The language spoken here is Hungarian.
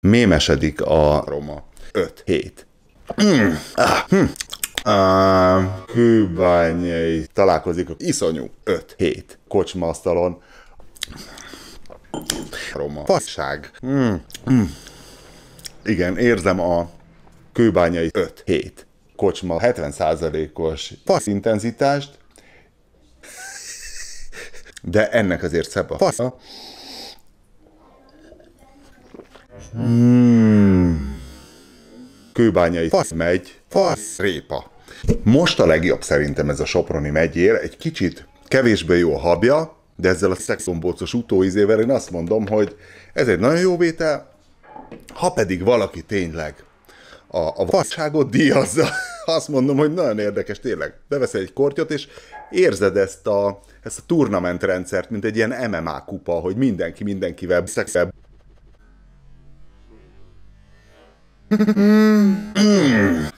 Mémesedik a Roma. 5. 7. Mm. Ah. Hm. Uh, kőbányai találkozik, iszonyú, 5, 7, kocsmaasztalon, Roma. Fasság. Mm. Mm. Igen, érzem a kőbányai 5, 7, kocsma 70%-os fasz intenzitást, de ennek azért szebb a fasz. Mm kőbányai fasz. megy, fasz. Répa. Most a legjobb szerintem ez a Soproni megyér, egy kicsit kevésbé jó a habja, de ezzel a szexombócos utóizével én azt mondom, hogy ez egy nagyon jó vétel, ha pedig valaki tényleg a, a vasságot díjazza, azt mondom, hogy nagyon érdekes, tényleg. Beveszel egy kortyot, és érzed ezt a, ezt a turnamentrendszert, mint egy ilyen MMA kupa, hogy mindenki mindenkivel mm.